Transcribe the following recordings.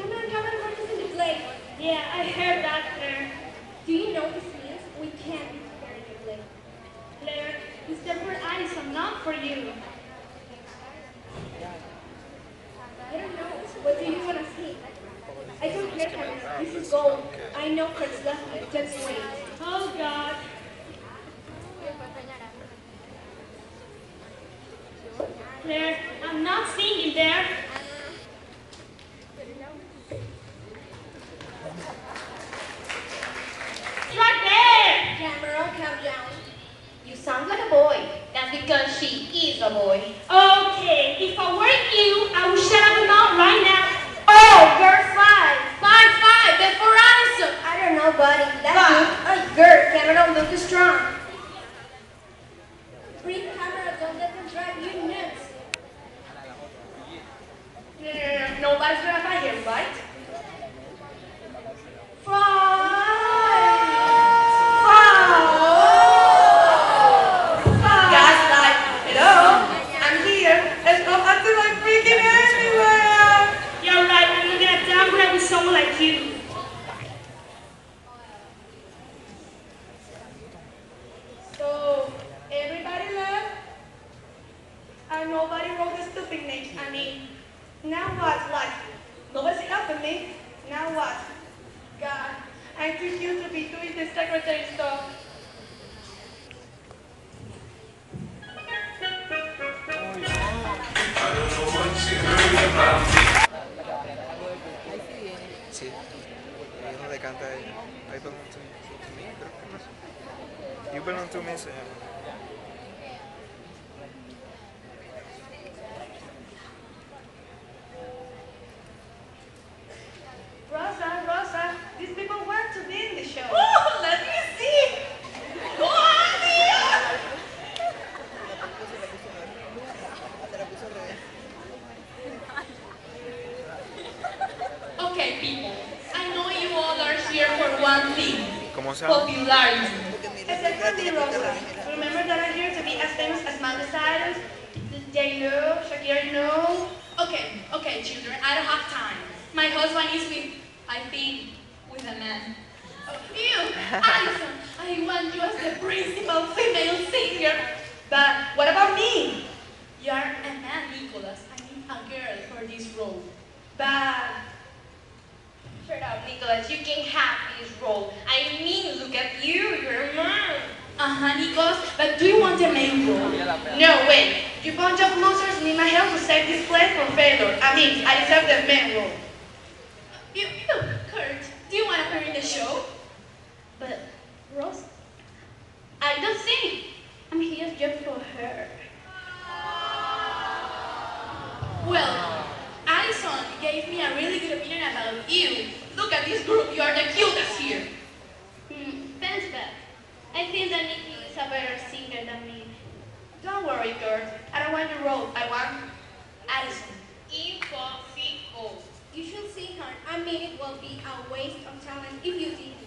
Cameron, Cameron works in the play. Yeah, I heard that, Claire. Do you know what this means? We can't be together in the play. Claire, for Addison, not for you. I don't know. What do you want to see? I don't care, Cameron. This is gold. I know Kurt's left me. Just wait. Oh, God. Claire, I'm not seeing singing there. Because she is a boy. Oh, Too cute to be doing this secretary stuff. Sí. Ahí. I belong to, me. You belong to me se llama. Rosa, Rosa, these people want to be in the show. Oh, let me see. Go on, Mia. Okay, people. I know you all are here for one thing. ¿Cómo se llama? Popularity. Except for me, Rosa. Remember that I'm here to be as famous as Miley Cyrus, J-Lo, Shakira, you know? Okay, okay, children, I don't have time. My husband is with, I think, with a man. Oh, ew, Alison, I want you as the principal female singer. But what about me? You're a man, Nicholas. I need a girl for this role. But Shut up, Nicholas. You can have this role. I mean, look at you. You're a man. Uh-huh, Nicholas. But do you want the main role? no, wait. You bunch of losers need my help to save this place from failure. I mean, I deserve the main role. You, you, Kurt. Do you want to in the show? But, Rose, I don't sing. I'm here just for her. Well, Alison gave me a really good opinion about you. Look at this group. You are the cutest here. Hmm, thanks, Beth. I think that a better singer than me. Don't worry, girl. I don't want your role. I want Addison. Impossible. You should see her. I mean, it will be a waste of talent if you did.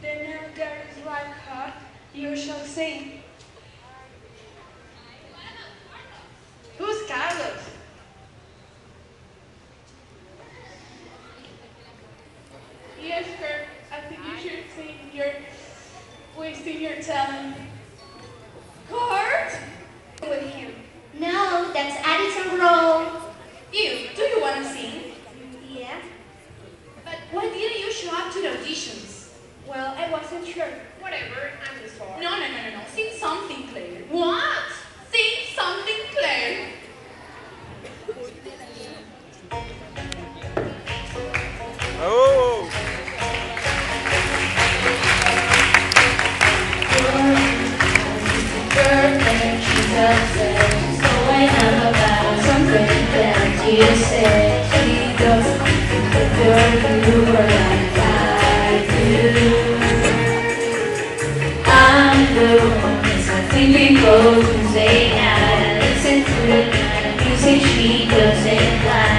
The new girl is like her. You shall sing. Who's Carlos? Yes, girl. I think you should sing. You're wasting your talent. Kurt? With him. No, that's Addison role. You, do you want to sing? But why room It's a creepy cold Tuesday night I listen to the music she doesn't like